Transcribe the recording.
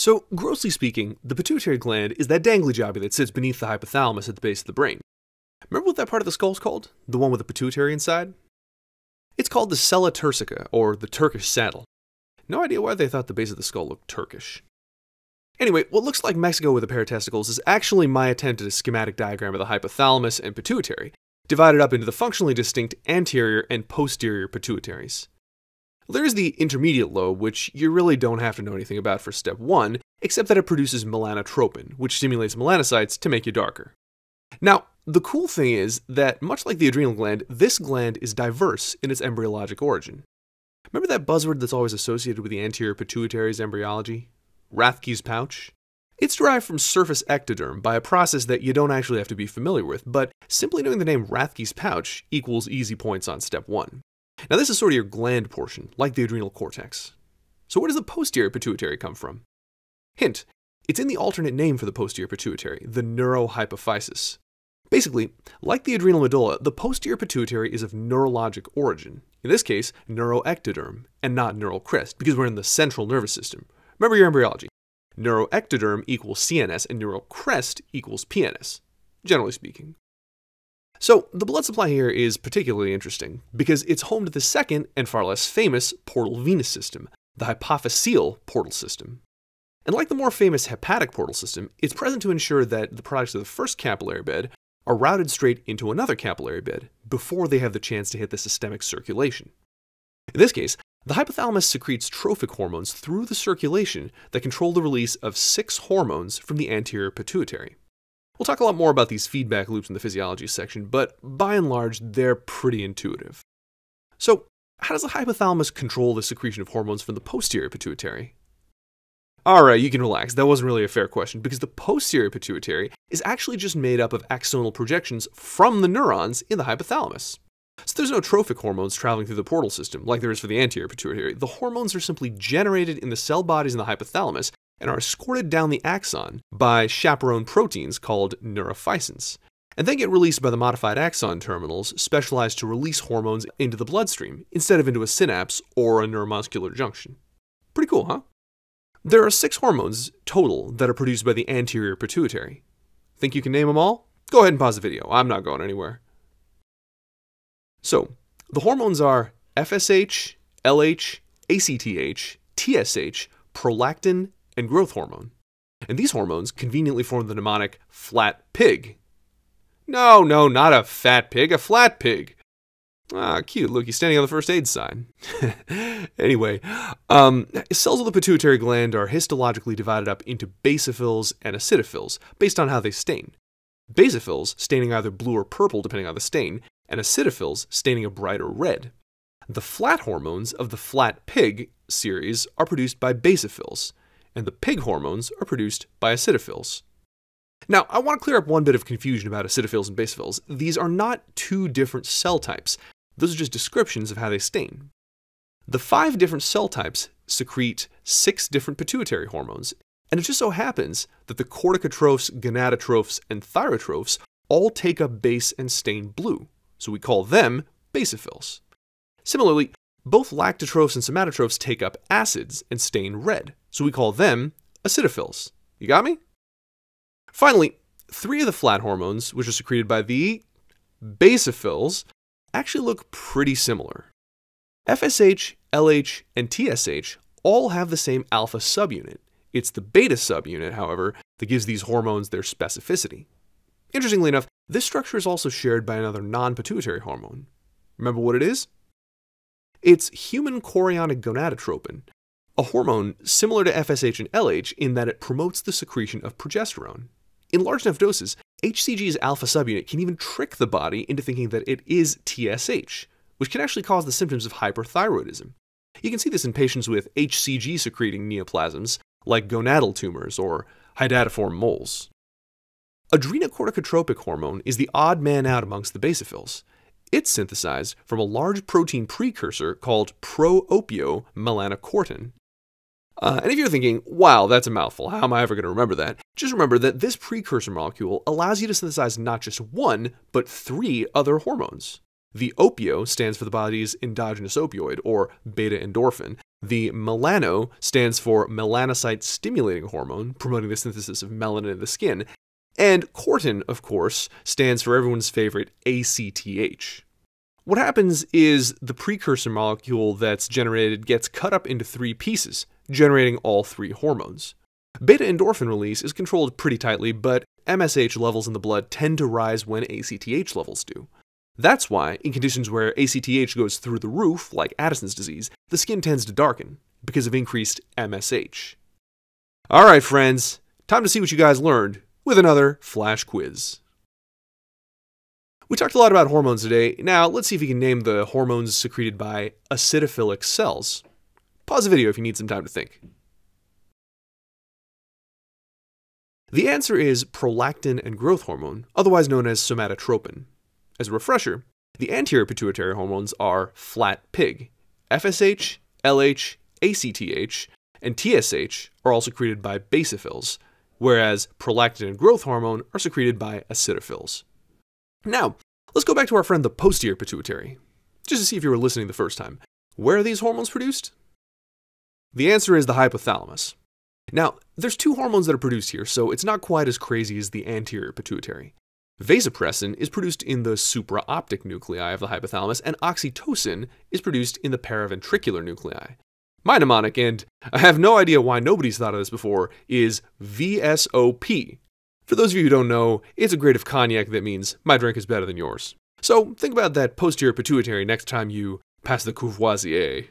So, grossly speaking, the pituitary gland is that dangly jobby that sits beneath the hypothalamus at the base of the brain. Remember what that part of the skull is called? The one with the pituitary inside? It's called the sella turcica, or the Turkish saddle. No idea why they thought the base of the skull looked Turkish. Anyway, what looks like Mexico with a pair of testicles is actually my attempt at a schematic diagram of the hypothalamus and pituitary, divided up into the functionally distinct anterior and posterior pituitaries. There is the intermediate lobe, which you really don't have to know anything about for step 1, except that it produces melanotropin, which stimulates melanocytes to make you darker. Now, the cool thing is that, much like the adrenal gland, this gland is diverse in its embryologic origin. Remember that buzzword that's always associated with the anterior pituitary's embryology? Rathke's pouch? It's derived from surface ectoderm by a process that you don't actually have to be familiar with, but simply knowing the name Rathke's pouch equals easy points on step 1. Now, this is sort of your gland portion, like the adrenal cortex. So, where does the posterior pituitary come from? Hint it's in the alternate name for the posterior pituitary, the neurohypophysis. Basically, like the adrenal medulla, the posterior pituitary is of neurologic origin. In this case, neuroectoderm, and not neural crest, because we're in the central nervous system. Remember your embryology. Neuroectoderm equals CNS, and neural crest equals PNS, generally speaking. So, the blood supply here is particularly interesting because it's home to the second and far less famous portal venous system, the hypophyseal portal system. And like the more famous hepatic portal system, it's present to ensure that the products of the first capillary bed are routed straight into another capillary bed before they have the chance to hit the systemic circulation. In this case, the hypothalamus secretes trophic hormones through the circulation that control the release of six hormones from the anterior pituitary. We'll talk a lot more about these feedback loops in the physiology section, but by and large, they're pretty intuitive. So, how does the hypothalamus control the secretion of hormones from the posterior pituitary? Alright, you can relax. That wasn't really a fair question because the posterior pituitary is actually just made up of axonal projections from the neurons in the hypothalamus. So there's no trophic hormones traveling through the portal system like there is for the anterior pituitary. The hormones are simply generated in the cell bodies in the hypothalamus and are escorted down the axon by chaperone proteins called neurophysins, and then get released by the modified axon terminals specialized to release hormones into the bloodstream instead of into a synapse or a neuromuscular junction. Pretty cool, huh? There are six hormones total that are produced by the anterior pituitary. Think you can name them all? Go ahead and pause the video. I'm not going anywhere. So, the hormones are FSH, LH, ACTH, TSH, prolactin, and growth hormone. And these hormones conveniently form the mnemonic flat pig. No, no, not a fat pig, a flat pig. Ah, cute. Look, he's standing on the first aid sign. anyway, um, cells of the pituitary gland are histologically divided up into basophils and acidophils based on how they stain. Basophils staining either blue or purple depending on the stain, and acidophils staining a brighter red. The flat hormones of the flat pig series are produced by basophils, and the pig hormones are produced by acidophils. Now, I want to clear up one bit of confusion about acidophils and basophils. These are not two different cell types, those are just descriptions of how they stain. The five different cell types secrete six different pituitary hormones, and it just so happens that the corticotrophs, gonadotrophs, and thyrotrophs all take up base and stain blue, so we call them basophils. Similarly, both lactotrophs and somatotrophs take up acids and stain red, so we call them acidophils. You got me? Finally, three of the flat hormones, which are secreted by the basophils, actually look pretty similar. FSH, LH, and TSH all have the same alpha subunit. It's the beta subunit, however, that gives these hormones their specificity. Interestingly enough, this structure is also shared by another non pituitary hormone. Remember what it is? It's human chorionic gonadotropin, a hormone similar to FSH and LH in that it promotes the secretion of progesterone. In large enough doses, HCG's alpha subunit can even trick the body into thinking that it is TSH, which can actually cause the symptoms of hyperthyroidism. You can see this in patients with HCG secreting neoplasms, like gonadal tumors or hydatiform moles. Adrenocorticotropic hormone is the odd man out amongst the basophils. It's synthesized from a large protein precursor called pro-opiomelanocortin. Uh, and if you're thinking, wow, that's a mouthful, how am I ever going to remember that? Just remember that this precursor molecule allows you to synthesize not just one, but three other hormones. The opio stands for the body's endogenous opioid, or beta endorphin, The melano stands for melanocyte stimulating hormone, promoting the synthesis of melanin in the skin. And cortin, of course, stands for everyone's favorite ACTH. What happens is the precursor molecule that's generated gets cut up into three pieces, generating all three hormones. Beta endorphin release is controlled pretty tightly, but MSH levels in the blood tend to rise when ACTH levels do. That's why, in conditions where ACTH goes through the roof, like Addison's disease, the skin tends to darken because of increased MSH. Alright, friends, time to see what you guys learned with another flash quiz. We talked a lot about hormones today. Now, let's see if you can name the hormones secreted by acidophilic cells. Pause the video if you need some time to think. The answer is prolactin and growth hormone, otherwise known as somatotropin. As a refresher, the anterior pituitary hormones are flat pig. FSH, LH, ACTH, and TSH are all secreted by basophils, whereas prolactin and growth hormone are secreted by acidophils. Now, let's go back to our friend the posterior pituitary, just to see if you were listening the first time. Where are these hormones produced? The answer is the hypothalamus. Now, there's two hormones that are produced here, so it's not quite as crazy as the anterior pituitary. Vasopressin is produced in the supraoptic nuclei of the hypothalamus, and oxytocin is produced in the paraventricular nuclei. My mnemonic, and I have no idea why nobody's thought of this before, is VSOP. For those of you who don't know, it's a grade of cognac that means my drink is better than yours. So think about that posterior pituitary next time you pass the Courvoisier.